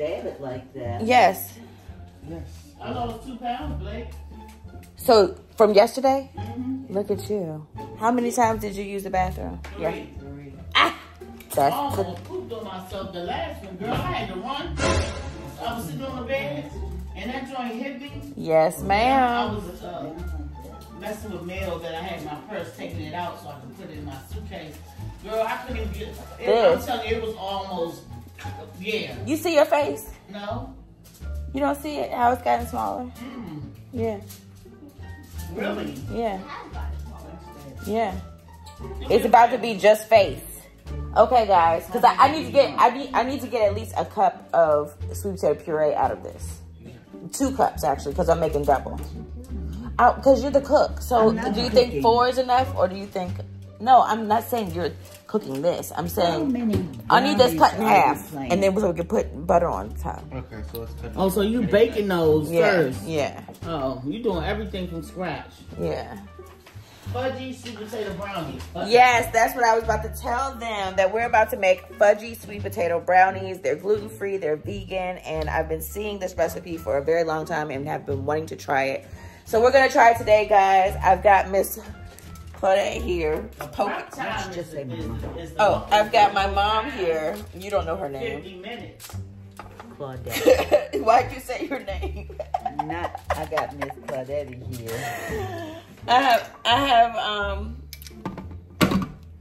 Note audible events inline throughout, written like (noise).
stab it like that. Yes. Yes. I lost two pounds, Blake. So from yesterday? Mhm. Look at you. How many times did you use the bathroom? Yeah. Three. Ah, I that's the, almost pooped on myself the last one, girl. I had to run. I was sitting on the bed, and that joint hit me. yes, ma'am. I was uh, messing with mail that I had in my purse, taking it out so I could put it in my suitcase. Girl, I couldn't even get it. I'm telling you, it was almost, yeah. You see your face? No? You don't see it? How it's gotten smaller? Mm, Yeah, really? yeah, yeah. It's about to be just face. Okay, guys, because I, I need to get I need I need to get at least a cup of sweet potato puree out of this. Two cups actually, because I'm making double. Because you're the cook. So do you think four is enough, or do you think? No, I'm not saying you're cooking this. I'm How saying many I need this cut in brownies are you half, and then we can put butter on top. Okay, so let's cut. Oh, so you baking those Yeah, first? yeah, Oh, you doing everything from scratch. yeah. Fudgy sweet potato brownies. Fudgy. Yes, that's what I was about to tell them that we're about to make fudgy sweet potato brownies. They're gluten free, they're vegan, and I've been seeing this recipe for a very long time and have been wanting to try it. So we're gonna try it today, guys. I've got Miss Claudette here. Poke- time just is, say is, is Oh, I've got my mom here. You don't know her name. 50 minutes. Claudette. (laughs) Why'd you say your name? Not, I got Miss Claudette here. I have, I have, um,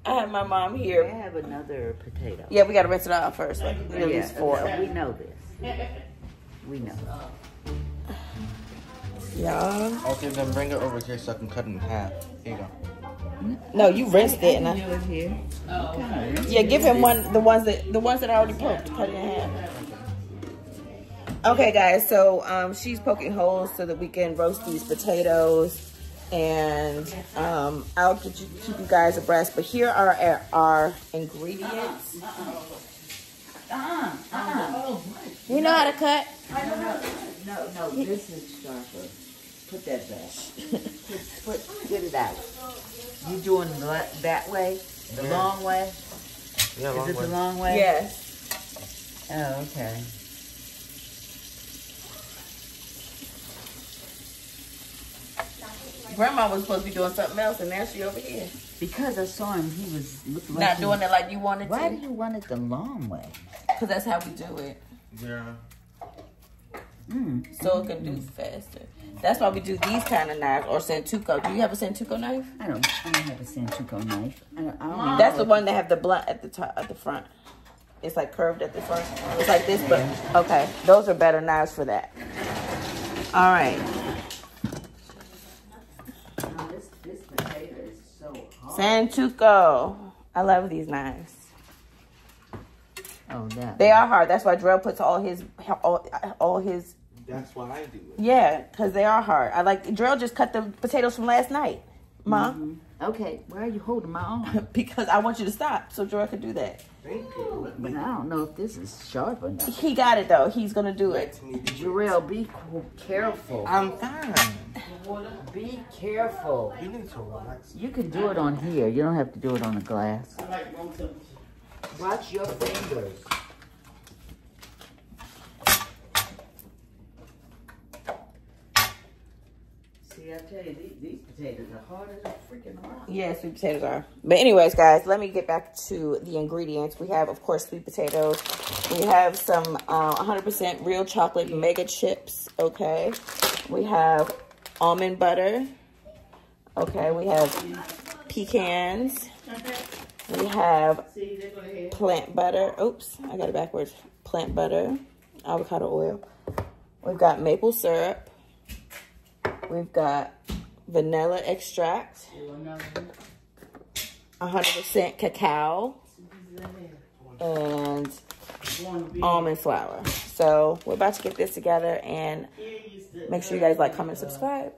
I have my mom here. I here. have another potato. Yeah, we gotta rinse it out first. Like, at least four. we know this. We know. (laughs) Yeah. Okay, then bring it over here so I can cut it in half. Here you go. No, you rinsed it, and I I, can do it here. Oh, yeah, give him one. The ones that the ones that I already poked, cut it in half. Okay, guys. So um, she's poking holes so that we can roast these potatoes, and um, I'll get you keep you guys abreast. But here are our, our ingredients. Uh-uh, uh-uh. You know how to cut. No, no, this is sharper. Put that back. Put, (laughs) put, get it out. You doing the- that way? The Yeah. long way? Yeah, Is it the long way? Yes. Oh, okay. Grandma was supposed to be doing something else, and now she over here, Because I saw him, he was looking like not he- doing it like you wanted to. Why do you want it the long way? Because that's how we do it. Yeah. Mm. so it can do faster. That's why we do these kind of knives or Santoku. Do you have a Santoku knife? I don't. I don't have a Santoku knife. I don't. I don't That's the one that have the blunt at the top, at the front. It's like curved at the front. It's like this, but okay. Those are better knives for that. All right, this, this so. Santoku. I love these knives. Oh, that. They are hard. That's why Drell puts all his all, all his That's why I do it. yeah, because they are hard. I like Drell just cut the potatoes from last night, Mom, Mm-hmm. Okay, why are you holding my arm? (laughs) because I want you to stop so Drell can do that. Thank you. But. I don't know if this is sharp enough. He got it though. He's gonna do it. Jarrell, be careful. I'm fine. Be careful. You need to relax. You can do it on here. You don't have to do it on the glass. I like room temperature. Watch your fingers. Tell you, these, potatoes are as a freaking rock. Yeah, sweet potatoes are. But anyways, guys, let me get back to the ingredients. We have, of course, sweet potatoes. We have some uh, 100% real chocolate mega chips, okay? We have almond butter. Okay, we have pecans. We have plant butter. Oops, I got it backwards. Plant butter, avocado oil. We've got maple syrup. We've got vanilla extract. 100% cacao and almond flour. So we're about to get this together and make sure you guys like, comment, subscribe.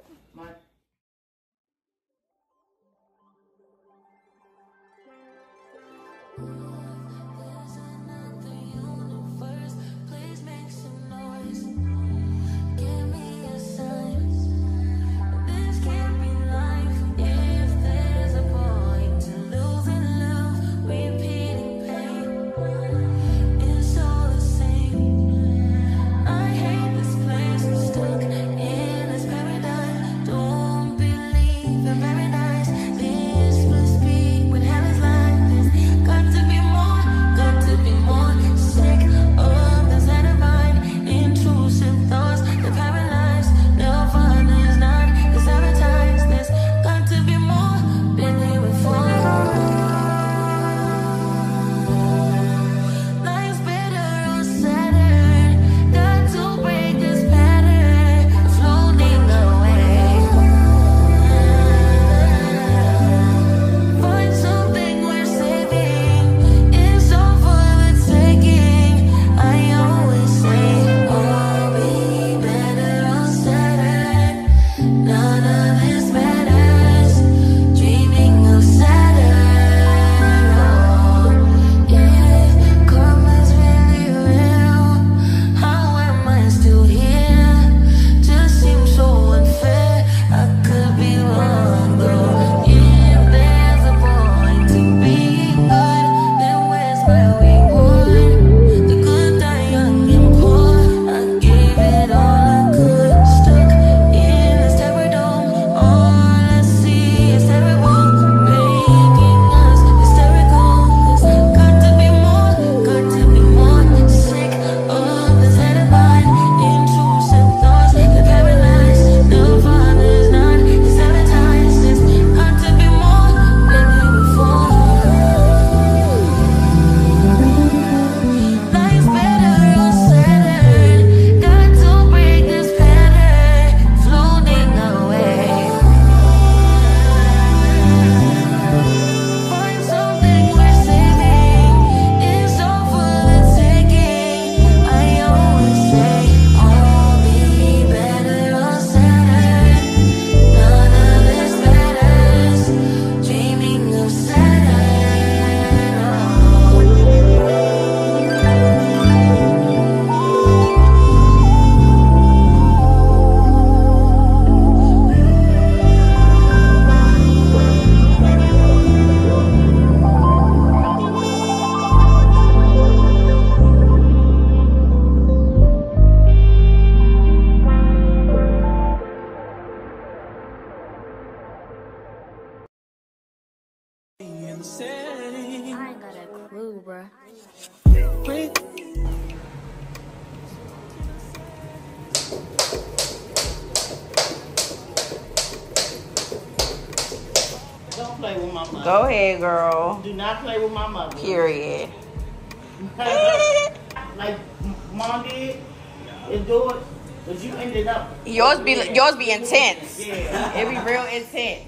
Be yours be intense. Yeah. It be real intense.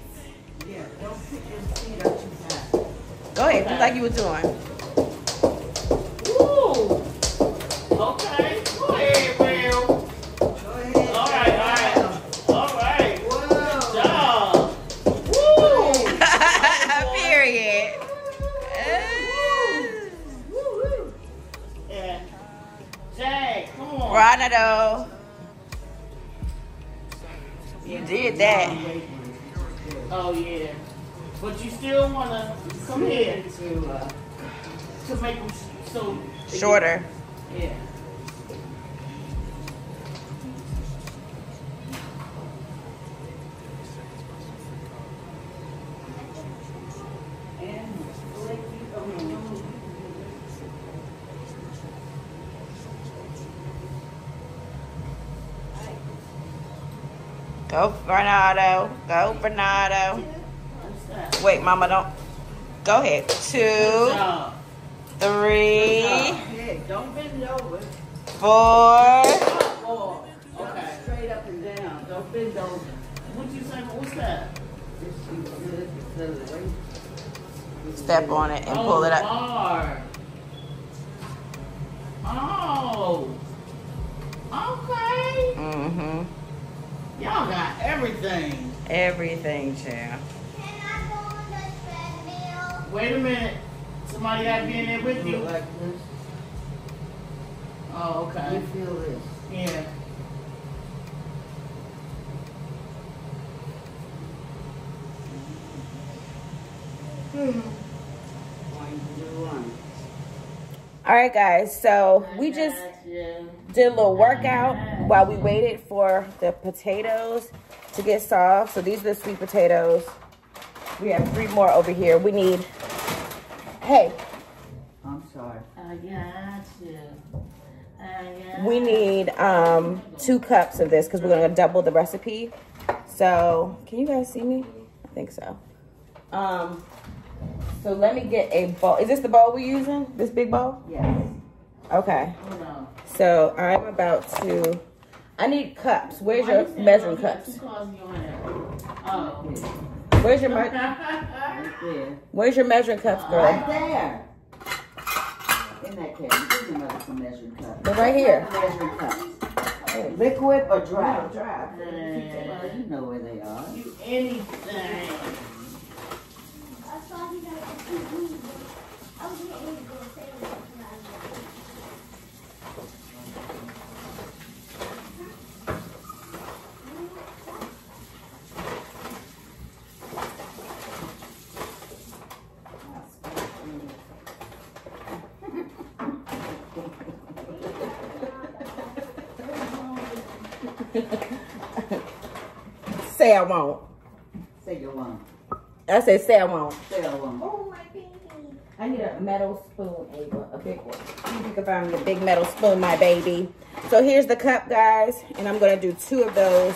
Yeah, don't pick your feet up too fast. Go ahead, just like you were doing. Ooh. Okay. Go ahead, Will. Go ahead. All right, all right, all right. Whoa. Job. (laughs) Woo. Period. Yeah. Jay, come on. Ronaldo. You did that. Oh yeah. But you still wanna come here to uh, to make them so Shorter. Yeah. Go Bernardo. Go Bernardo. Wait, mama, don't. Go ahead. Two, three, Hey, don't bend over. four. Oh, okay. Straight up and down. Don't bend over. What you say? What's that? Just you good. The weight. Step on it and oh, pull it up. Bar. Oh. Okay. Mm-hmm. Y'all got everything. Everything, child. Wait a minute. Somebody got to be in there with you. like this. Oh, okay. You feel this. Yeah. Going to do one. All right, guys. So we just Gotcha. did a little workout while we waited for the potatoes to get soft. So these are the sweet potatoes. We have three more over here. We need, hey, I'm sorry. I got you. I got we need um, two cups of this because we're gonna double the recipe. So can you guys see me? I think so. Um, so let me get a bowl. Is this the bowl we're using? This big bowl? Yes. Okay. Hold on. So I'm about to. I need cups. Where's your you measuring cups? two cars in your hand? Oh. Where's your oh. me- (laughs) Right. Where's your measuring cups, girl? Right there. In that case. Your mother some measuring cups. They're right here. Measuring cups. Liquid or dry? Dry. Well, you know where they are. You anything. Say I won't. Say you won't. I said say I won't. Say I won't. Oh, my baby. I need a metal spoon, Ava, a big one. You can find me a big metal spoon, my baby. So here's the cup, guys, and I'm gonna do two of those.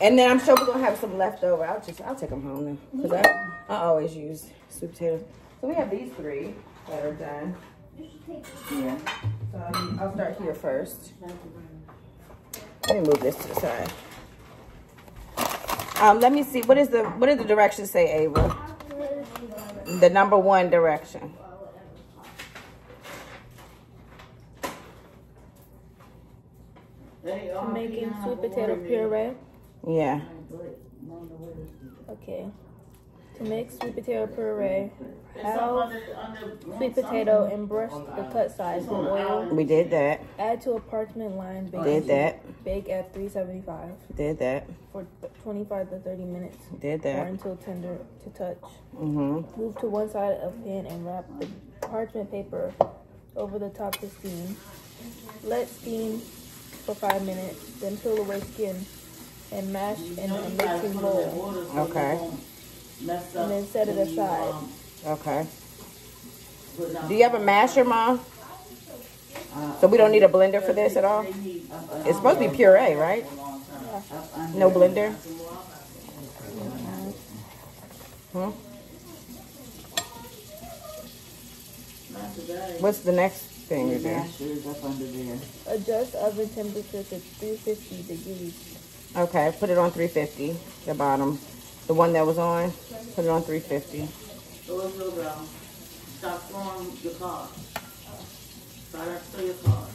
And then I'm sure we're gonna have some left over. I'll just, I'll take them home then, cause I, I always use sweet potatoes. So we have these three that are done. Yeah. So um, I'll start here first. Let me move this to the side. Um, let me see. What is the what did the directions say, Ava? The number one direction. Making sweet potato puree. Yeah. Okay. To make sweet potato puree, it. Halve under- under- sweet potato and brush the cut sides with oil. We did that. Add to a parchment lined Did baking sheet. that. Bake at 375 Did that. for 25 to 30 minutes Did that. or until tender to touch. Mm-hmm. Move to one side of pan and wrap the parchment paper over the top to steam. Let steam for five minutes, then peel away skin and mash in You know a mixing put 'em in bowl. water so Okay. They up. And then set it when you, aside. um, Okay. Do you have a masher, Mom? So we don't need a blender for this at all? It's supposed to be puree, right? a long time. Up under No blender? Hmm? What's the next thing The to do? masher is up under there. Adjust oven temperature to 350 degrees. Okay, put it on 350, the bottom. The one that was on, put it on 350. So it's your go. Stop throwing your card. Try not to throw your card.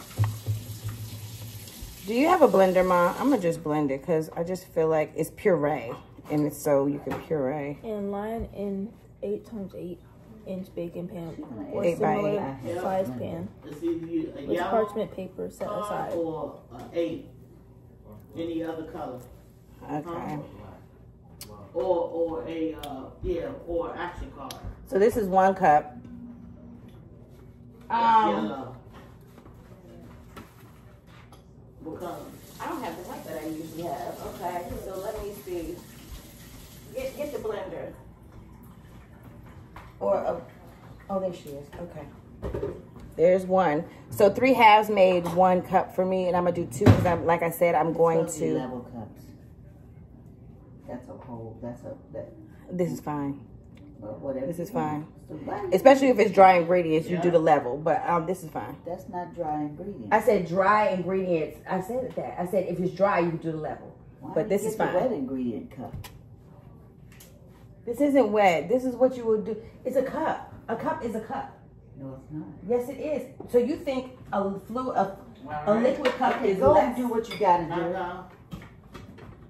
Do you have a blender, Ma? I'm gonna just blend it because I just feel like it's puree. And it's so you can puree. And line in 8 times 8 inch baking pan or Eight by similar eight. size pan It's either you, a with parchment paper set aside. or eight. Any other color. Okay. Or, or a, uh, yeah, or action card. So this is one cup. That's Um, yellow. What color? I don't have the cup that I usually have. Okay, so let me see. Get, get the blender. Or, oh, oh, there she is. Okay. There's one. So three halves made one cup for me, and I'm gonna do two because I'm, like I said, I'm going Supposed to. level cups. That's a whole, that's a, that, This is fine. whatever. This is fine. So Especially if it's dry ingredients, you do the level. But um, this is fine. That's not dry ingredients. I said dry ingredients. I said that. I said if it's dry, you do the level. Why but this is fine. Wet ingredient cup. This isn't wet. This is what you would do. It's a cup. A cup is a cup. No, it's not. Yes, it is. So you think a flu a, a liquid cup Okay, is go less and do what you gotta No, do. no.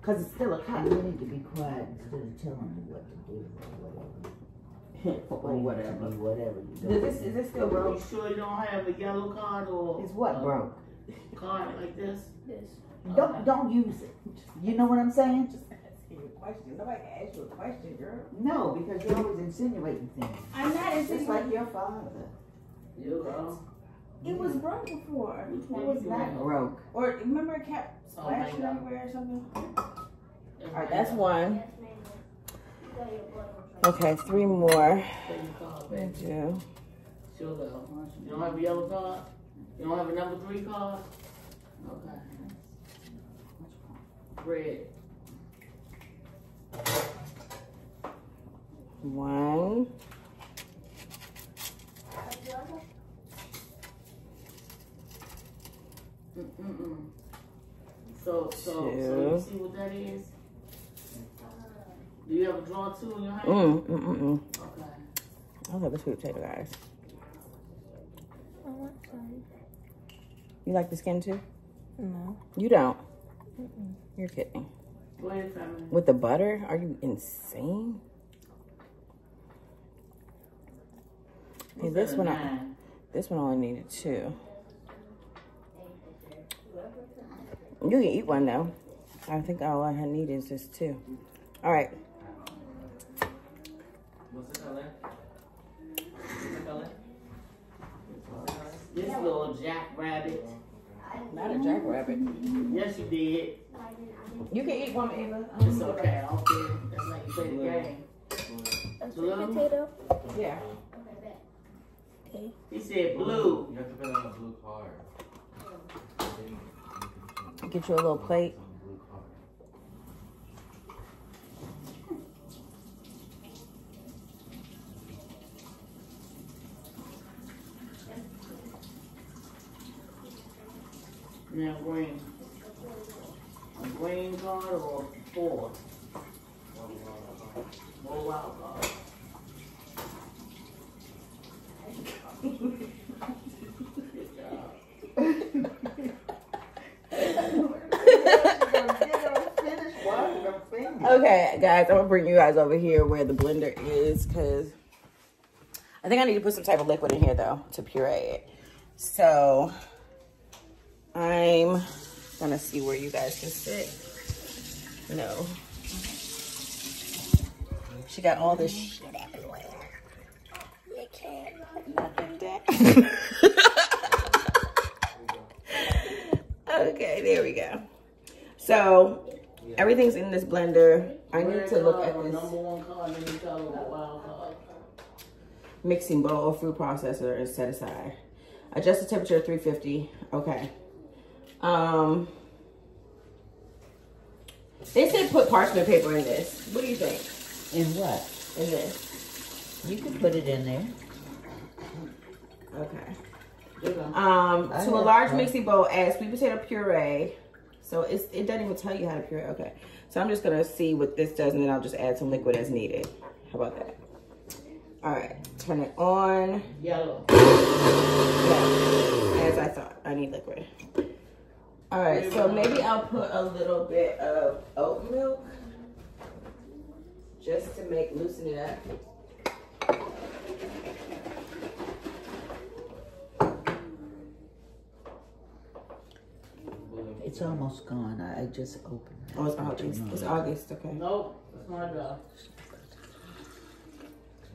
Because it's still a cup. You need to be quiet instead of telling me what to do or whatever. (laughs) or whatever. Whatever you Is do. this is this still You broke? sure you don't have a yellow card or? It's what broke? Card like this? This. Don't, don't use it. You know what I'm saying? Asking (laughs) you a question. Nobody asked you a question, girl. No, because you're always insinuating things. I'm not insinuating. Just like your father. You go. It was broke before. Which It was you not broke. Or remember it kept Oh, splashing mango. everywhere or something? That's All right, mm-hmm. that's one. Okay, three more. Take your card, I baby. do. Sure go. You don't have a yellow card? You don't have a number three card? Okay. Red. One. Mm-mm-mm. So, so, so you see what that is? Do you have a draw two in your hand? Mm, mm, mm, mm. Okay. I love the sweet potato, guys. I want some. You like the skin too? No. You don't. You're kidding. Go ahead, family. With the butter? Are you insane? Hey, this one, a I, nine? this one only needed two. You can eat one though. I think all I need is this two. All right. What's the color? What's the color? This little jackrabbit. Not a jackrabbit. Yes, you did. You can eat one, Ava. It's okay. I don't care. That's how you play the game. A sweet Blue? potato? Yeah. Okay. He said blue. You have to put it on a blue card. Then you can Get you a little plate. put it on a blue card. Now green. A green card or four? Four wild card. Okay, guys, I'm gonna bring you guys over here where the blender is because I think I need to put some type of liquid in here though to puree it. So I'm gonna see where you guys can sit. No. She got all this shit everywhere. You can't nothing down. (laughs) okay, there we go. So everything's in this blender. I need to look at this Number one card, then you tell them the wild card. mixing bowl or food processor and set aside. Adjust the temperature to 350. Okay. Um, they said put parchment paper in this. What do you think? In what? In this. You can put it in there. Okay. Um, I to a large one. mixing bowl, add sweet potato puree. So it's, it doesn't even tell you how to puree. Okay. So I'm just gonna see what this does, and then I'll just add some liquid as needed. How about that? All right. Turn it on. Yellow. Yeah, as I thought. I need liquid. All right, so maybe I'll put a little bit of oat milk just to make loosen it up. It's almost gone. I I just opened it. Oh, it's August. It's August. Okay, Nope, it's not done.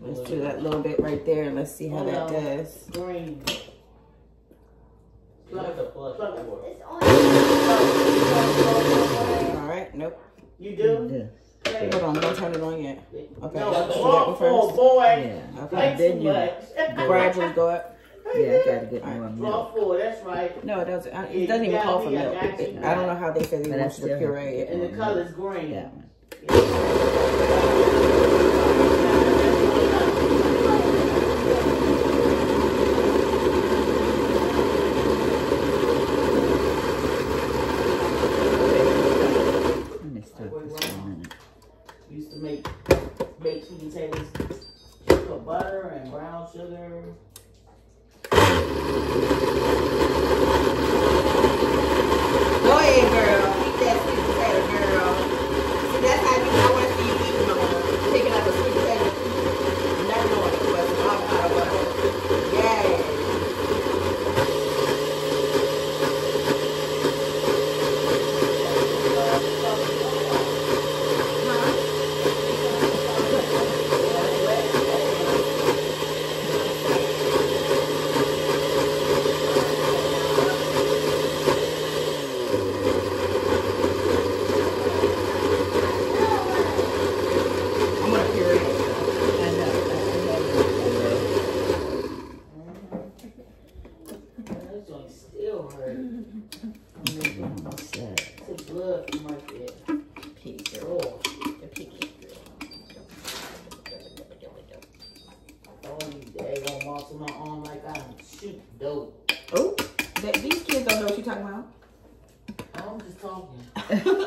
let's do that little bit right there. and Let's see how that Hold on. does. Green. Like a plus four. All right, nope. You do? This. Hey. Hold on, don't turn it on yet. Okay, No, let's do that oh, one oh, first. boy. Yeah. Okay, Like Then you- much. (laughs) gradually go up. Yeah, I gotta get more Draw milk. four, that's right. No, it doesn't. uh, It doesn't even call for me, I milk. got you. It- I don't know how they say they want you to still puree it. And the color's green. That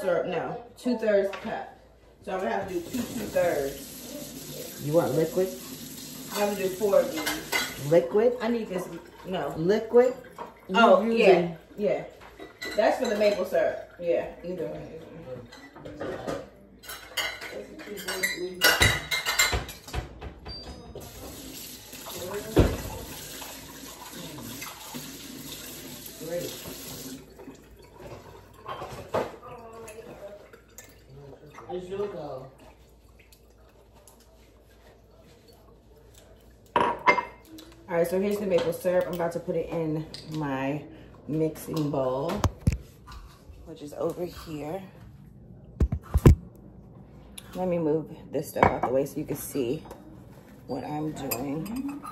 syrup? No, two thirds cup. So I'm gonna have to do two two thirds. You want liquid? I'm gonna do four of these. Liquid? I need this. No. Liquid? You Oh using- yeah, yeah. That's for the maple syrup. Yeah, either way. Great. It's your go. All right, so here's the maple syrup. I'm about to put it in my mixing bowl, which is over here. Let me move this stuff out the way so you can see what I'm doing.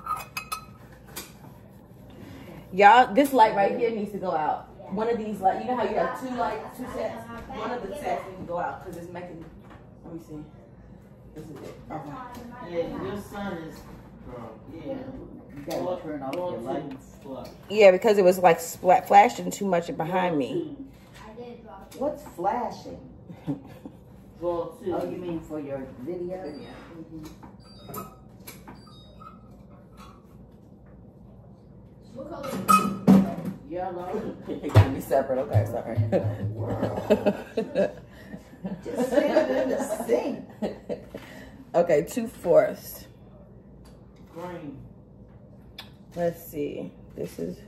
Y'all, this light right here needs to go out. One of these lights, you know how you have two lights, two sets? One of the sets needs to go out because it's making, let me see. This is it. Okay. Yeah, your son is, yeah. You gotta turn off your lights. Yeah, because it was like splat, flashing too much behind me. What's flashing? Draw two. Oh, you mean for your video? Mm-hmm. Yellow. (laughs) It gotta be separate. Okay, sorry. Just sit it in the sink. okay, two fourths. Green. Let's see. This is.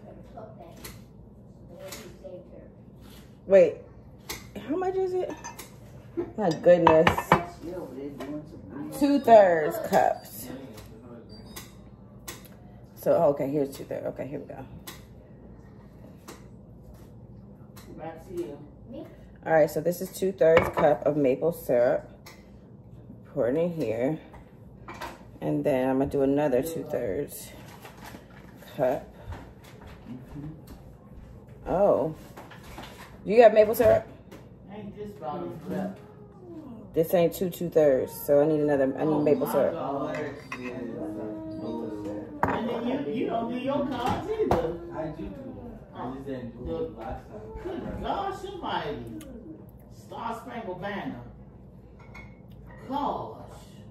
Wait, how much is it? My goodness. She over there doing some weird- Two thirds cups. So okay, here's two thirds. Okay, here we go. Back to you. All right, so this is two thirds cup of maple syrup. Pour it in here, and then I'm gonna do another two thirds cup. Mm-hmm. Oh, you got maple syrup? Ain't this bottle flip? This ain't two two thirds, so I need another. I need Oh, maple syrup. God. Yeah, maple syrup. And then you, you don't do your cards either. I do do that. Didn't do it last Good time. gosh almighty. Star Spangled Banner. Gosh.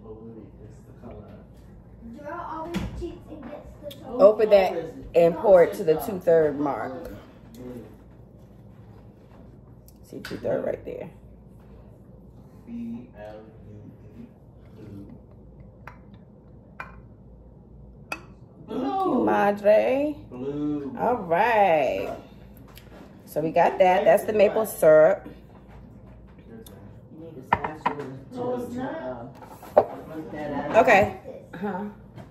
But wait, it's the color. Draw all these cheats and gets the total. Open that What is it? and pour it to the two third mark. Blue. See two third right there. B Blue. Madre. Blue. All right. So we got that. That's the maple syrup. Your turn. You need a spatula to, No, it's to, not. get that out. Okay. Huh?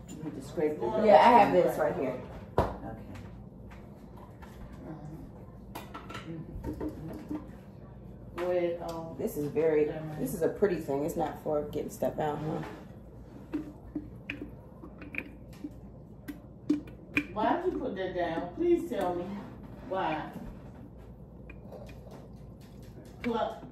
You need to scrape it. Yeah, I have this right here. Okay. Um, This is very. This is a pretty thing. It's not for getting stuff out, huh? why'd you put that down? Please tell me. Why? Pluck.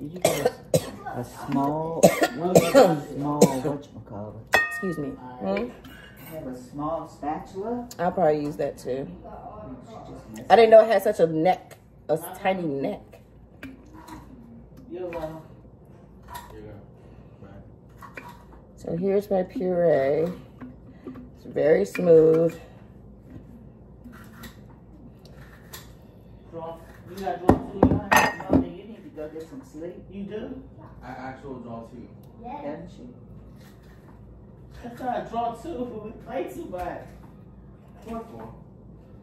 You get a, a (coughs) small, one of those small, whatchamacallit. Excuse me. Alright. Hmm? Have a small spatula. I'll probably use that too. You just mess I didn't know it had such a neck, a tiny neck. You're welcome. Here you go. Right. So here's my puree. It's very smooth. Draw. You got draw two, you got? No, then you need to go get some sleep, You do? I actual draw two. Yeah. doesn't she? That's why I draw two, but (laughs) we play too much. What for?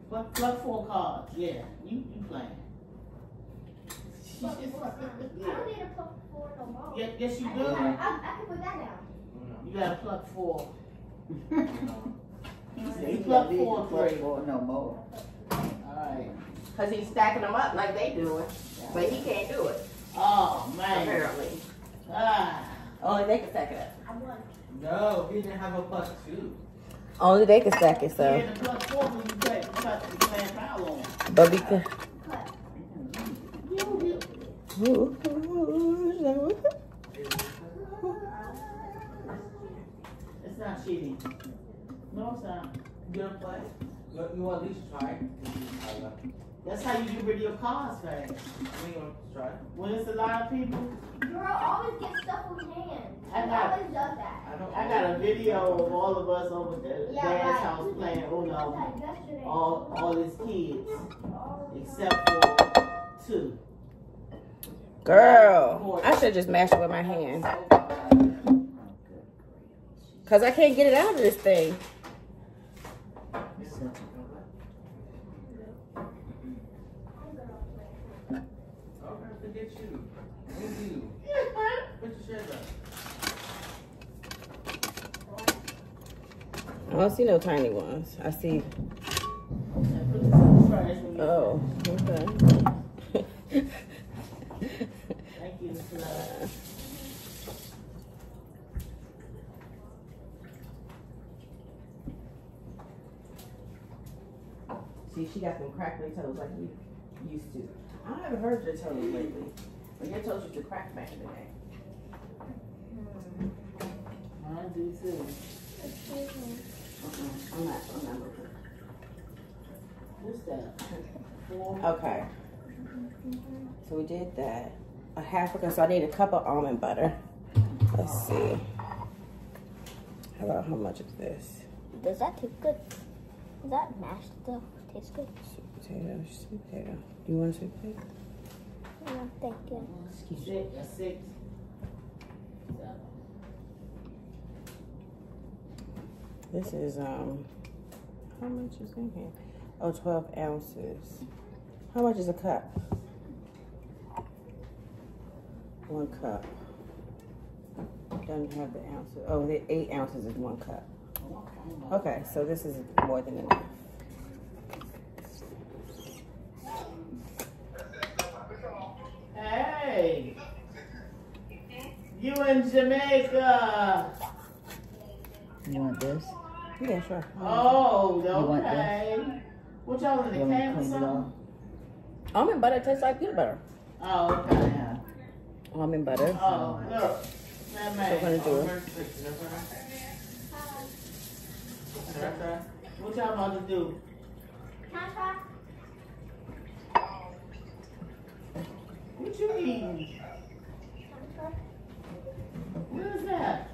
Pluck, pluck four cards. Yeah, you, you playing. I don't need a plus four no more. Yeah, yes, you I, do. can- I, I can put that down. Mm-hmm. You gotta pluck four. No. He You said, don't pluck need four, pluck three. four no more. Alright. Cause he's stacking them up like they doing, but he can't do it Oh, man. apparently. Ah. Only they can stack it up. I won. No, he didn't have a plus two. Only they can stack it, so. had four when you play, you got to play foul on. But because. Cut. You, you. It's not cheating. No, it's not. You gonna play? You, you want at least try? I love it. That's how you get rid of your cards fast. You want to try? When it's a lot of people, Girl always gets stuff on hand. I got- always does that. I don't. I got a video of all of us over the Yeah, dad's right. house playing oh, Uno. All, all his kids, except for two. Girl, I should just mash it with my hand. Cause I can't get it out of this thing. I don't see no tiny ones. I see. Oh, okay. (laughs) Thank you, Mr. See, she got them crackly toes like you used to. I haven't heard your toes lately. But your toes used to crack back in the day. Mm-hmm. I do too. Uh-uh. I'm not, I'm not looking. What's that? (laughs) Okay. So we did that. A half a cup. So I need a cup of almond butter. Let's see. How about how much is this? Does that taste good? Is that mashed stuff? Tastes good. Sweet potato, sweet potato. Do you want a sweet potato? I'm thinking. Six, a six. seven. This is, um, how much is in here? Oh, 12 ounces. How much is a cup? One cup. Doesn't have the ounces. Oh, the eight ounces is one cup. Okay, so this is more than enough. Hey. You in Jamaica? You want this? Yeah, sure. Oh, want this? okay. What y'all in the want to can or something? Almond butter tastes like peanut butter. Oh, okay. Yeah. Almond butter. Oh, look. That man. So we're gonna do it. that's right. That's right. What y'all about to do? Can I try? What you eating? What is that?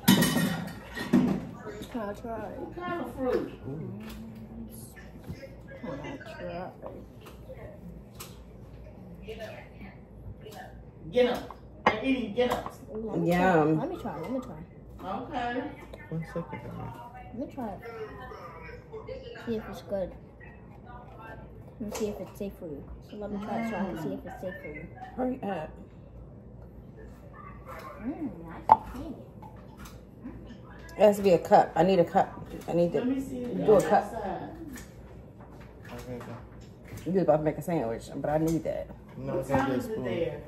Can I try? What kind of fruit? Can I try? Get up. They're eating get ups. Ooh, let me Yum. Try. Let me try. Let me try. Okay. One second, Let me try it. See if it's good. Let me see if it's safe for you. So let me try it so I can see if it's safe for you. Hurry up. Mmm, nice and creamy. It has to be a cup. I need a cup. I need to. me see. it Do a cup. outside. Okay, go. You was about to make a sandwich, but I need that. No, What time is it there?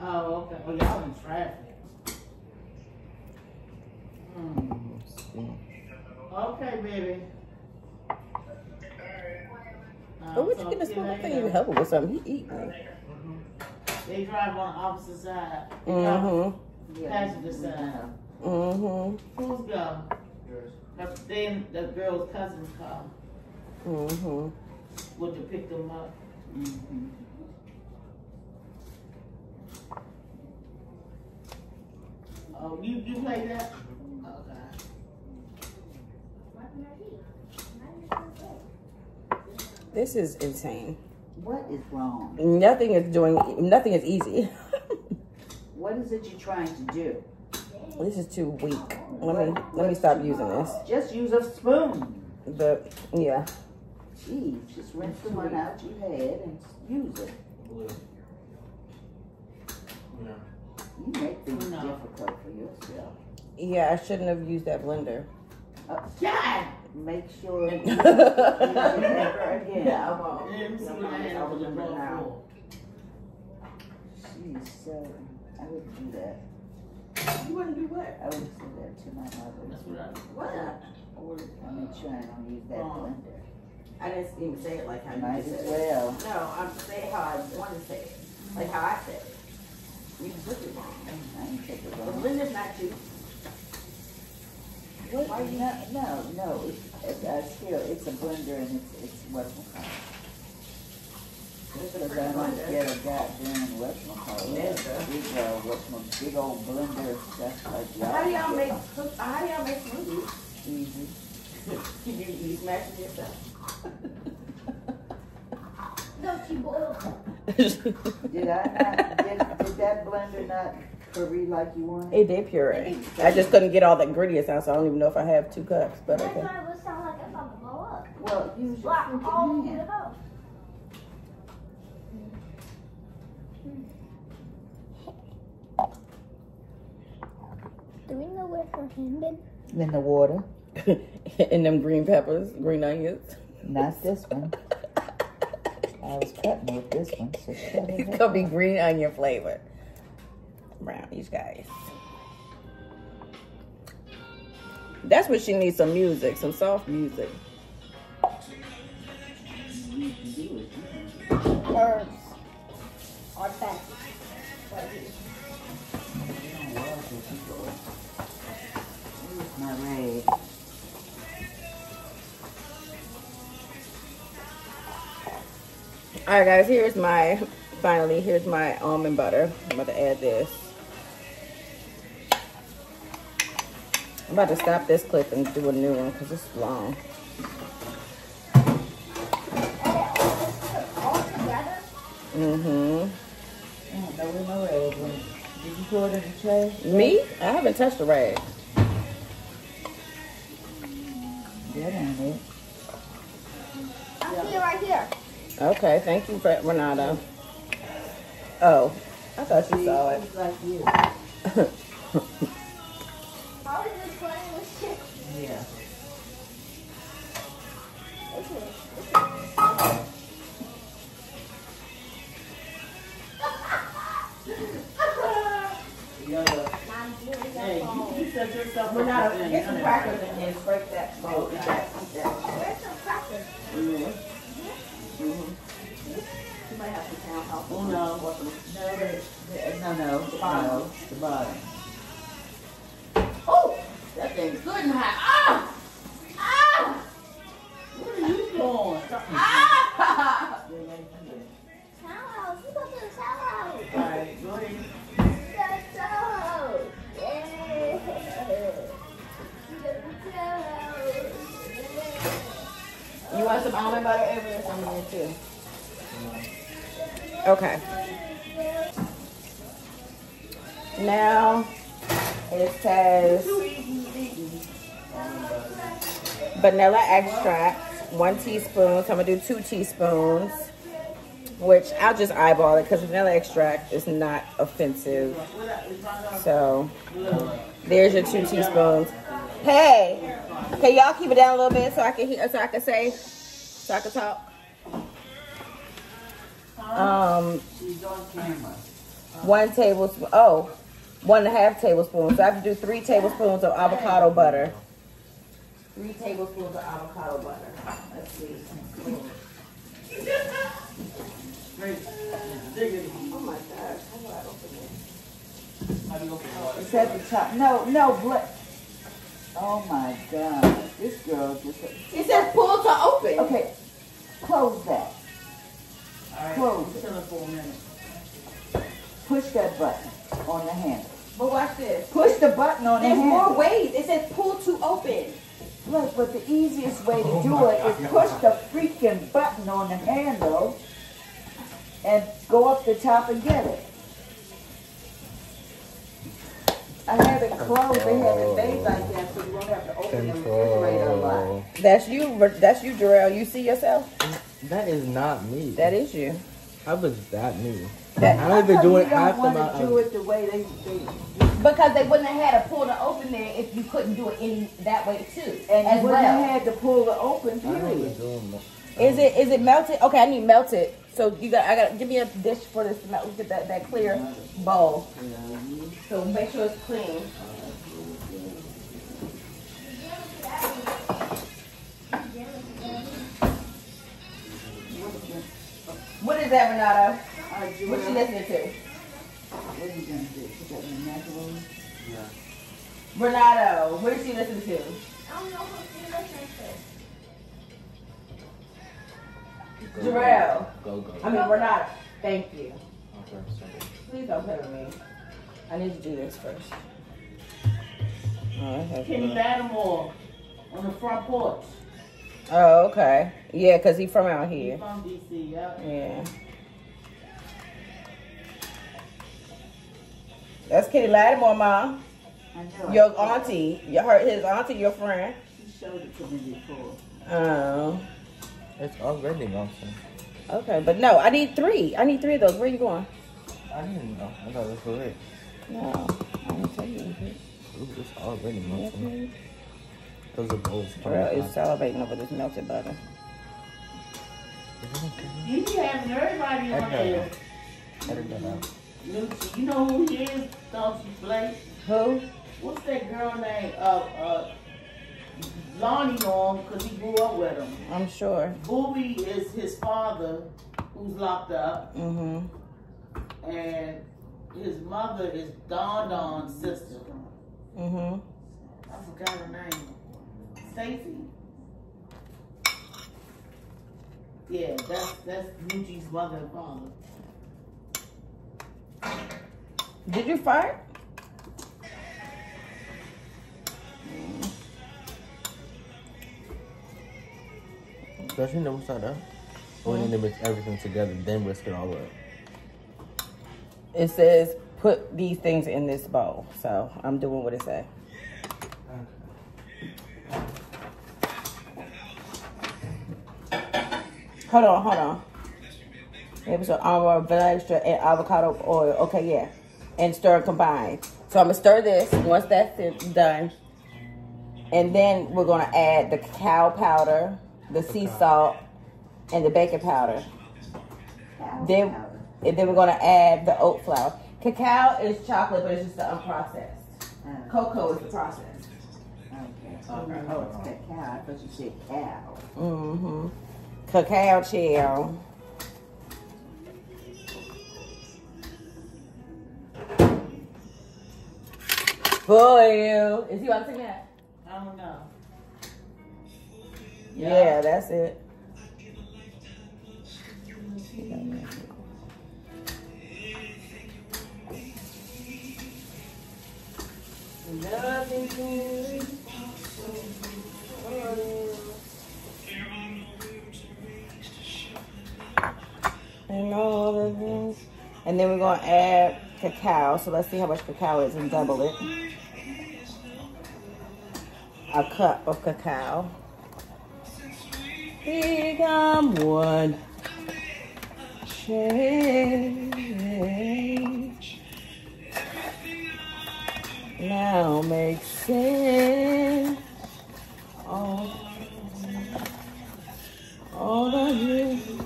Oh, okay. Oh, y'all in traffic. Hmm. Spoon. Okay, baby. But what you get spoon? I think you help him with something. He eating. They drive on the opposite side. Mm-hmm. Passenger side. Mm-hmm. Who's go? Yours. Then the girl's cousin's car Mm-hmm. would to pick them up. Mm-hmm. Oh, you you play that? Okay. This is insane. What is wrong? Nothing is doing. Nothing is easy. (laughs) What is it you're trying to do? this is too weak. Let me let me stop using this. Just use a spoon. But yeah, Geez, just rinse the one out you had and use it. Blue. No. You make things No. difficult for yourself. yeah. I shouldn't have used that blender. Uh, God! make sure (laughs) you never again. Yeah, I won't. Let me see what I had I'll for remember now. Jeez, so I wouldn't do that. You want to do what? I wouldn't say that to my mother. That's what I. What? I make sure I don't use that blender. I didn't even say it like how Might you as said it. well. No, I'm saying how I want to say it, like how I said it. You took it wrong. I ain't take it The wrong. blender's not you. What? No, no, no. It's, it's, uh, still, it's a blender and it's, it's whatchamacallit. Because I want to get a goddamn whatchamacallit. Blender. Big, uh, whatchamacallit, big old blender stuff like y'all. How do y'all make? cook- How do y'all make smoothies? Easy. (laughs) you you smash it yourself. No, she boiled. Did I not, did, did that blender not puree like you wanted? It did puree. I just couldn't get all the ingredients out, so I don't even know if I have two cups. But That's okay. why it would sound like it's about to blow up. Well, use your Like all freaking over the hand. house. Do we know where her hand been? In the water. (laughs) and them green peppers, green onions. Not this one. (laughs) I was cutting with this one, so shut it It's gonna be green onion flavor. Brownies, guys. That's what she needs some music, some soft music. Herbs. Or fat. My rag? All right, guys, here's my, finally, here's my almond butter. I'm about to add this. I'm about to stop this clip and do a new one because it's long. Mm-hmm. Did you it in the? Me? I haven't touched the rag. That ain't it. I see it right here. Okay, thank you, Renato. Oh, I thought you saw it. (laughs) crackers and break extract, one teaspoon. So I'm gonna do two teaspoons, which I'll just eyeball it because vanilla extract is not offensive. So there's your two teaspoons. Hey, can y'all keep it down a little bit so I can hear, so I can say, so I can talk? Um, one tablespoon. Oh, one and a half tablespoons. So I have to do three tablespoons of avocado butter. Three tablespoons of avocado butter. Let's see. Oh my gosh, how do I open this? How do you open it? It's at the top. No, no, but. Oh my God. This girl just. It says pull to open. Okay, close that. All right, Close it. for a minute. Push that button on the handle. But watch this. Push the button on the There's more ways. It says pull to open. Look, but the easiest way to oh do it is push the freaking button on the handle and go up the top and get it. I have it closed, they have it made like that, so you won't have to open the refrigerator a lot. That's you. That's you, Jarrell. You see yourself? That is not me. That is you. How was that me? That- I don't even How do come it you don't wanna do it the way they, they, Because they wouldn't have had a pull to open there if you couldn't do it any that way too. and as you wouldn't have had to pull it open, I don't even period. Is it is it melted? Okay, I need melted. So you got I got give me a dish for this melt. Get that that clear bowl. So make sure it's clean. What is that, Renato? Uh, what you listening to? What are you gonna do? Put that in the microwave? Renato, what is she listening to? I don't know who you're listening to. Jarrell. Go, go. I mean Renato. Thank you. Okay, sorry. Please don't play with me. I need to do this first. Oh, I have Kenny Lattimore on the front porch. Oh, okay. Yeah, because he from out He's here. from DC, yeah. Yeah. That's Kitty Lattimore, Mom. I know. Your auntie. Your, her, his auntie, your friend. She showed it to me before. Oh. It's already melting. Okay, but no, I need three. I need three of those. Where are you going? I didn't know. I thought this was it. No. I didn't tell you anything. Ooh, it's already Yes, melting. baby. Those are bowls. Girl is salivating over this melted butter. You be having everybody on there. Edit Lucy, you know who he is? Dulcie Blake. Who? What's that girl name? Uh, uh, Lonnie him because he grew up with him. I'm sure. Booby is his father, who's locked up, Mm-hmm. and his mother is Don Don's sister. Mm-hmm. I forgot her name. Stacy. Yeah, that's that's Nucci's mother and father. Did you fart? Know what's that up? Or we need to mix everything together, then whisk it all up. It says put these things in this bowl. So I'm doing what it says. Hold on, hold on. Was an almond vanilla extra and avocado oil. Okay, yeah. And stir and combine. So I'm gonna stir this once that's done. And then we're gonna add the cacao powder, the sea salt, and the baking powder. Then, and then we're gonna add the oat flour. Cacao is chocolate, but it's just the unprocessed. Cocoa is the processed. Okay. Oh, it's cacao. I thought you said cow. Mm-hmm. Cacao chill. For you. Is he about to sing that? I don't know. Yeah, that's it. And all the things. And then we're gonna add cacao. So let's see how much cacao is and double it. A cup of cacao. Become one. Change. Now makes sense. All, all of you.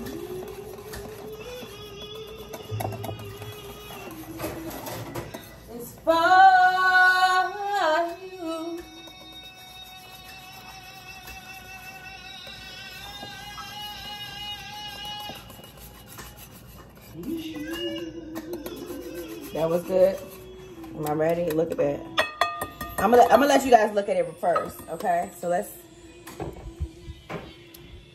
You. That was good. Am I ready? Look at that. I'm gonna I'm gonna let you guys look at it first, okay? So let's.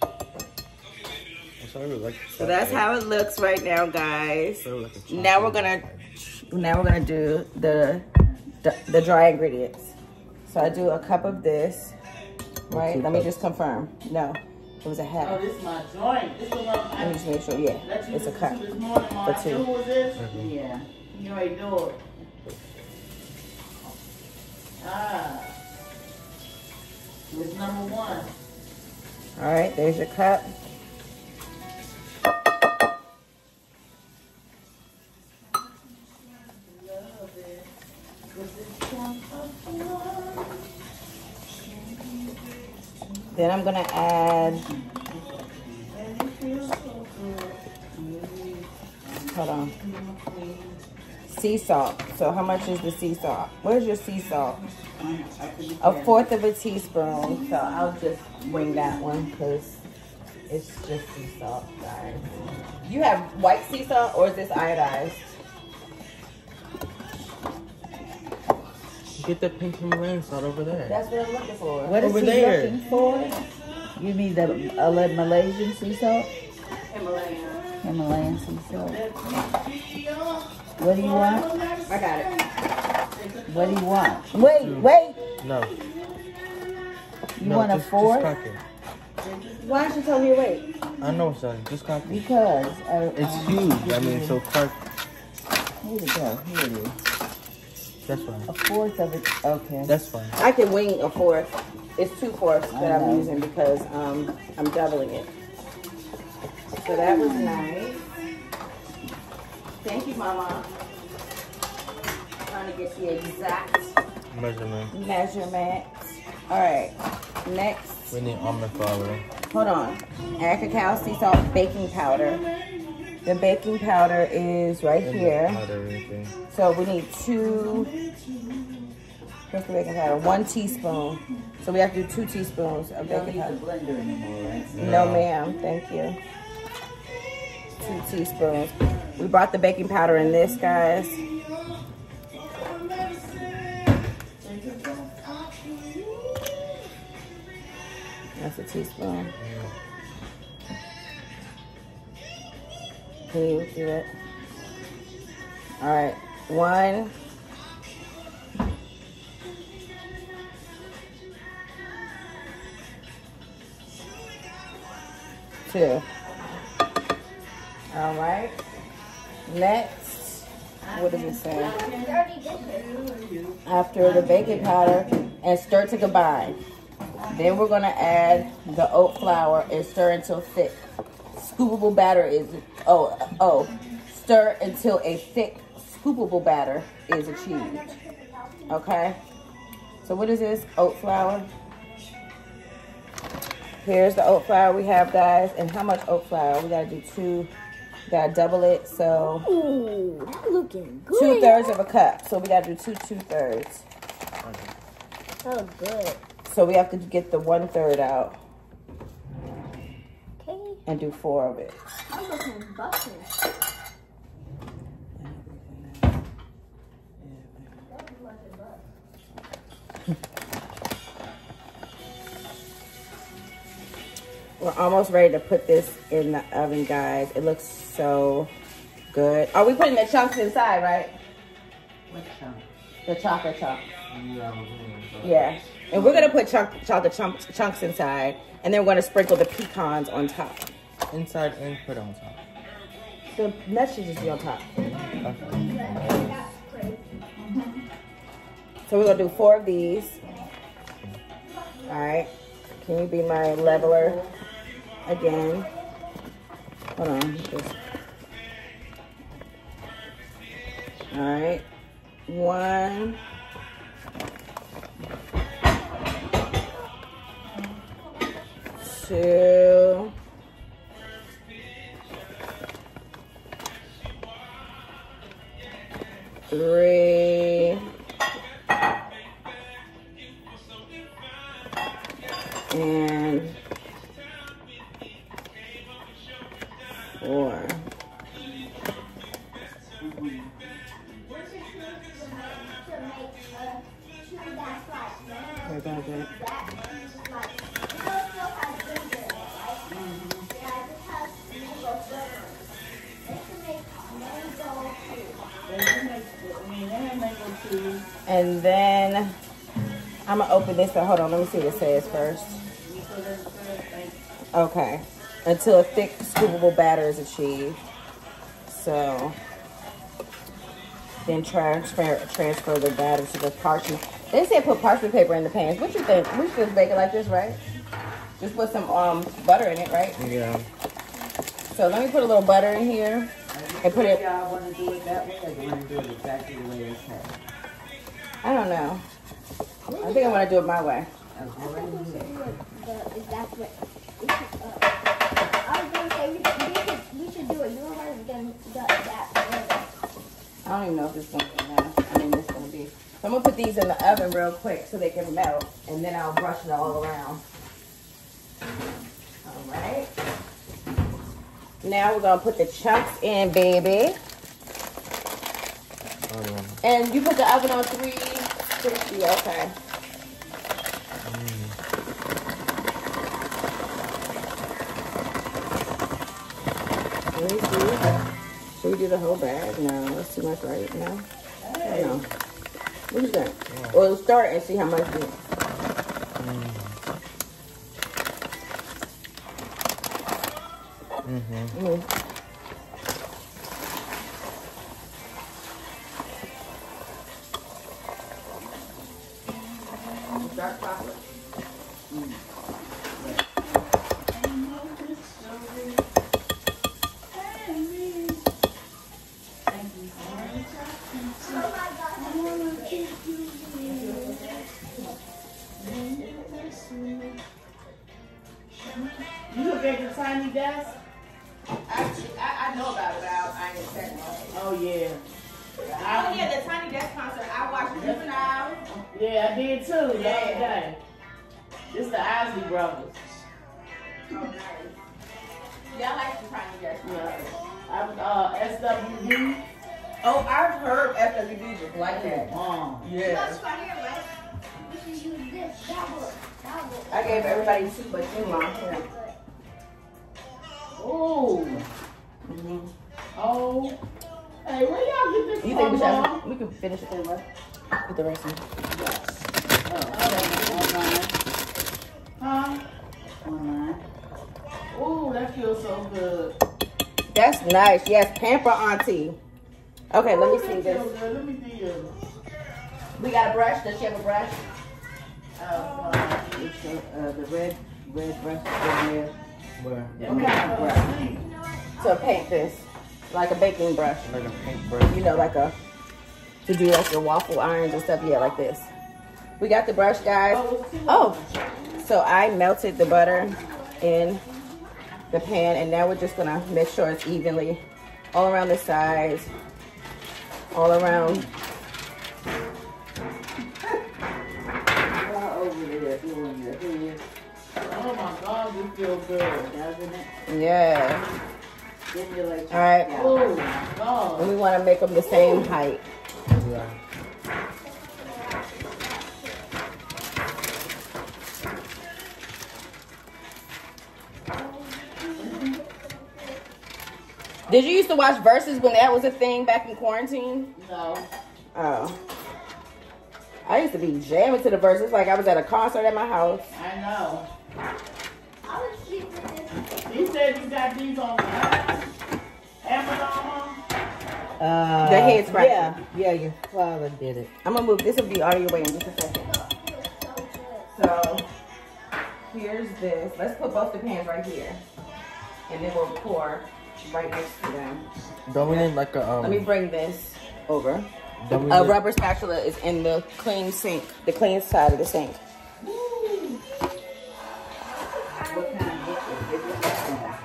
I'm sorry, like So that's how it looks right now, guys. Sort of like a chocolate. Now we're gonna now we're gonna do the the, the dry ingredients. So I do a cup of this, right? two Let me just confirm. No, it was a half. Oh, this is my joint. This is the one Let I me just make sure. Yeah, let it's a cup this morning. for Mom. two. Who was this? Yeah. You already know it. Ah. It's number one. All right, there's your cup. Then I'm add. Feels so good. Hold on. Sea salt. So how much is the sea salt? Where's your sea salt? A fourth of a teaspoon. So I'll just bring that one because it's just sea salt, guys. You have white sea salt or is this iodized? Get the pink Himalayan salt over there. That's what I'm looking for. What is Over he there. looking for? You mean the uh, Malaysian sea salt? Himalayan. Himalayan sea salt. What do you want? I got it. What do you want? Wait, wait. No. You no, want a just, fourth? Just. Why don't you tell me to wait? I know, son. Just cock it. Because uh, It's um, huge. I mean, so cock. Here we go. Here it is. That's fine. A fourth of it. Okay. That's fine. I can wing a fourth. It's two fourths that I I'm know. using because um, I'm doubling it. So that was nice. Thank you, Mama. Trying to get the exact Measurement. measurement. All right. Next, We need almond flour. hold on. Add cacao, sea salt, baking powder. The baking powder is right and here. Powder. So we need two. What's the baking powder? One teaspoon. So we have to do two teaspoons of baking powder. blender anymore, right? No, ma'am. Thank you. Two teaspoons. We brought the baking powder in this, guys. That's a teaspoon. Can you do it? All right. One. Two. All right. Next, what does it say? After the baking powder and stir to combine. Then we're gonna add the oat flour and stir until thick. Scoopable batter is oh oh stir until a thick scoopable batter is achieved. Okay. So what is this oat flour? Here's the oat flour we have, guys. And how much oat flour? We gotta do two. Gotta double it. So Ooh, that looking good. two thirds of a cup. So we gotta do two two thirds. Look good. So we have to get the one third out. And do four of it. That looking busted. We're almost ready to put this in the oven, guys. It looks so good. Are we putting the chunks inside, right? What chunk? The chocolate chunk. Yeah, I'm doing it. Yeah. And we're gonna put chunk, chocolate chunks, chunks inside, and then we're gonna sprinkle the pecans on top. Inside and put on top. The nuts should just be on top. So we're gonna do four of these. All right. Can you be my leveler again? Hold on. Just- All right. One. Two. Three. And four. Okay, got. And then I'm gonna open this, but hold on, let me see what it says first. Okay. Until a thick scoopable batter is achieved. So then transfer transfer the batter to the parchment. They said put parchment paper in the pans. What you think? We should just bake it like this, right? Just put some um butter in it, right? Yeah. So let me put a little butter in here and put it. Y'all wanna do it that way, or you wanna do it exactly the way they say? I don't know. I think I want to do it my way. I don't even know if this one's gonna melt. I mean, this gonna be. So I'm gonna put these in the oven real quick so they can melt, and then I'll brush it all around. All right. Now we're gonna put the chunks in, baby. Oh. And you put the oven on 350, okay. Let me see. Should we do the whole bag? No, that's too much, right? No? No. What do you think? Well, start and see how much you... Mm. Mm-hmm. Mm. Yeah, I like the Tiny Desk. Yeah. I'm uh, SWB. Oh, I've heard FWB just like that. Um, Yeah. right here, right? We should use this. That would. I gave everybody two, but you, mom. Yeah. ooh. Oh. Hey, where y'all get this You think we from, should? We can finish it then, right? Put the rest in. Huh? Ooh, that feels so good. That's nice. Yes, pamper auntie. Okay, let me see this. Let me see you. We got a brush. Does she have a brush? Uh, It's the, uh, the red, red brush in there. Where? What kind of brush? To paint this, like a baking brush. Like a pink brush. You know, like a to do like your waffle irons and stuff. Yeah, like this. We got the brush, guys. Oh, so I melted the butter in the pan, and now we're just gonna make sure it's evenly all around the sides, all around. All over there doing your hair, Oh my God, you feel good. doesn't it? Yeah. All right. your Oh my God. And we want to make them the same height. Yeah. Did you used to watch Verzuz when that was a thing back in quarantine? No. Oh. I used to be jamming to the Verzuz like I was at a concert at my house. I know. I was keeping this. You said you got these on Amazon, huh? Uh, The head scratcher. Yeah, yeah, your father did it. I'm gonna move. This will be out of your way in just a second. So here's this. Let's put both the pans right here, and then we'll pour right next to them. Don't we need like a um? Let me bring this over. don't A need- rubber spatula is in the clean sink, the clean side of the sink. What kind of liquid? Is it like,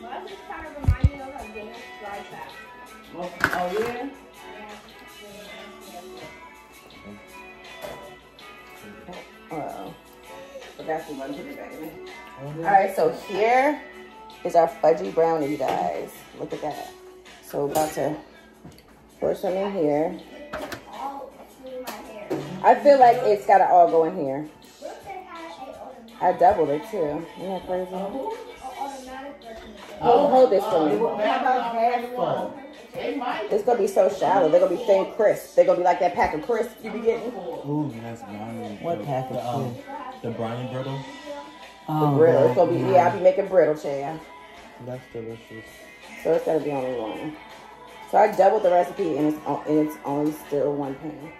Why does this kind of remind me of a Danish fry trap? Oh, oh yeah. Uh-oh. Forgot to one to the back of me. All right, so here is our fudgy brownie, you guys. Look at that. So we're about to pour some in here. All through my hair. I feel like it's gotta all go in here. What if they had a automatic, I doubled it too. Isn't that crazy? automatic version of? Hold, hold this for me. how about half full? They might. It's gonna be so shallow. They're gonna be thin crisp. They're gonna be like that pack of crisps you be getting. Ooh, that's brownie. What pack of the, um, the brownie brittle? The Oh, brittle. It's gonna be yeah. I'll be making brittle, Chaya. That's delicious. So it's gonna be only one. So I doubled the recipe and it's o- and it's only still one pan.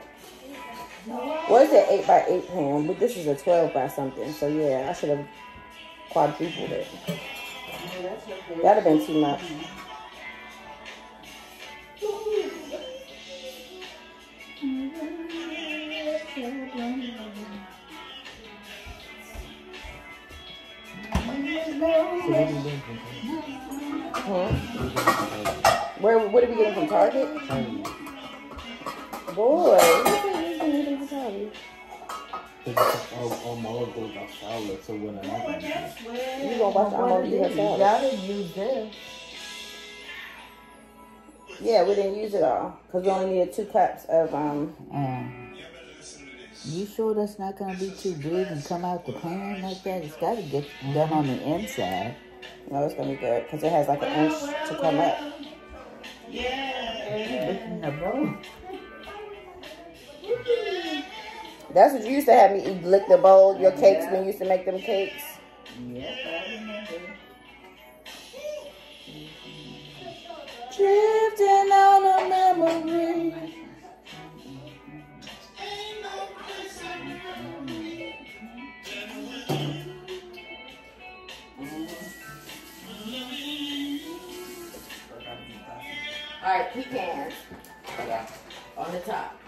What is it? Eight by eight pan, but this is a twelve by something. So yeah, I should have quadrupled it. That'd have been too much. Hmm? Where? What are we getting from Target? Boy, what is anything from Target? Oh, my goes salad, so when I You gonna watch I'm gonna eat her You salad. gotta use this. Yeah, we didn't use it all because we only needed two cups of um. Um, you sure that's not gonna be too big and come out the pan like that? It's gotta get done on the inside. No, it's gonna be good because it has like an inch to come up. Bowl. That's what you used to have me eat. Lick the bowl, your cakes when you used to make them cakes. Remember. Drifting on a memory. All right, pecans. On the top.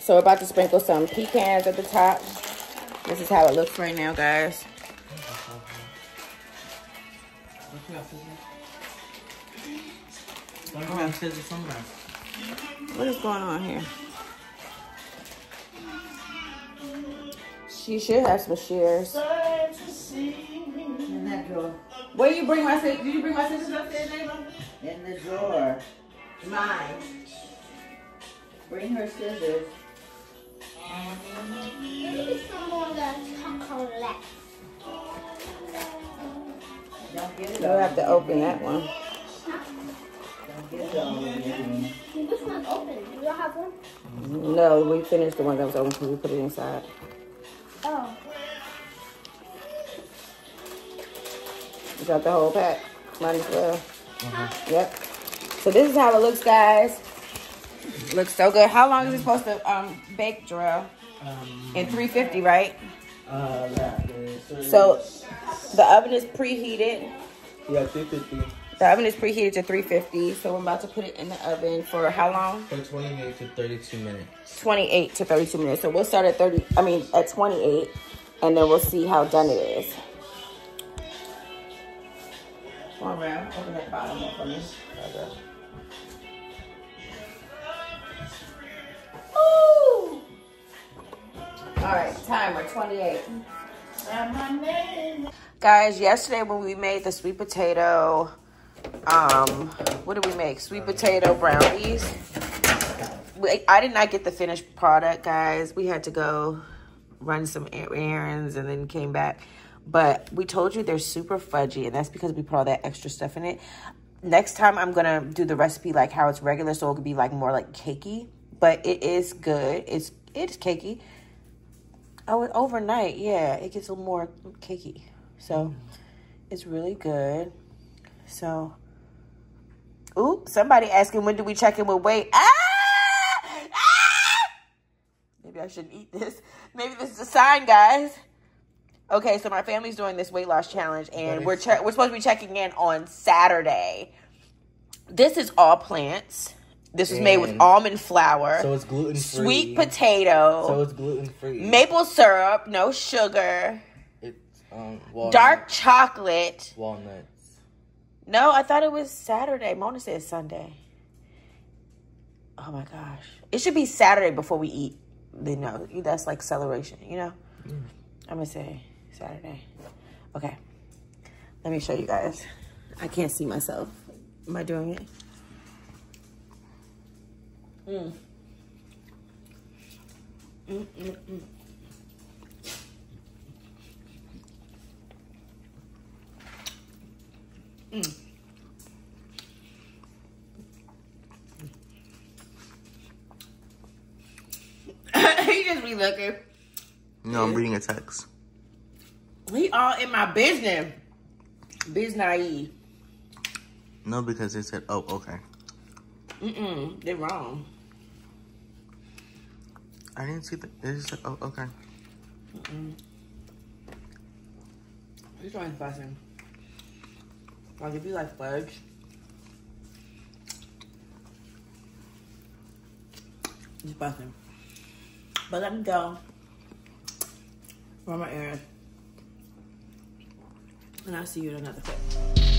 So we're about to sprinkle some pecans at the top. This is how it looks right now, guys. Don't you have scissors somewhere? What is going on here? She should have some shears. In that drawer. Where you bring my scissors? Did you bring my scissors upstairs, neighbor? In the drawer. Mine. Bring her scissors. Maybe some more of the chocolate. Don't get it You'll have to open that one. Don't get it all in there. Which one don't have one? No, we finished the one that was open because we put it inside. Oh. You got the whole pack. Might as well. Yep. So this is how it looks, guys. Looks so good. How long is it supposed to um bake, Jarrell? Um, In 350, right? uh. So the oven is preheated. yeah, 350 The oven is preheated to 350. So I'm about to put it in the oven for how long? for 28 to 32 minutes. 28 to 32 minutes. So we'll start at 30, I mean at 28, and then we'll see how done it is. Come on, Ram. Open that bottom up for me. Ooh! All right, timer 28. Got my name. Guys, yesterday when we made the sweet potato, um, what did we make? Sweet potato brownies. We, I did not get the finished product, guys. We had to go run some er- errands and then came back. But we told you they're super fudgy, and that's because we put all that extra stuff in it. Next time, I'm gonna do the recipe like how it's regular, so it could be like more like cakey. But it is good. It's it's cakey. Oh, overnight, yeah, it gets a little more cakey. So it's really good. So, oop, somebody asking when do we check in with weight? Ah! ah! Maybe I shouldn't eat this. Maybe this is a sign, guys. Okay, so my family's doing this weight loss challenge, and we're che- we're supposed to be checking in on Saturday. This is all plants. This was made with almond flour, So it's gluten free. sweet potato, So it's gluten free. maple syrup, no sugar, It's um walnut, dark chocolate. walnuts. No, I thought it was Saturday. Mona said Sunday. Oh my gosh. It should be Saturday before we eat. Then no, that's like celebration, you know? I'm gonna say Saturday. Okay. Let me show you guys. I can't see myself. Am I doing it? Mm. Mm, mm, mm. Mm. (laughs) he just be looking. No, I'm reading a text. He all in my business. Biz naive. No, because they said, oh, okay. Mm-mm. They're wrong. I didn't see that. They just said, oh, okay. Mm-mm. He's trying fussing. Like if you like fudge. He's fussing. But let me go. Run my errand. And I'll see you in another clip.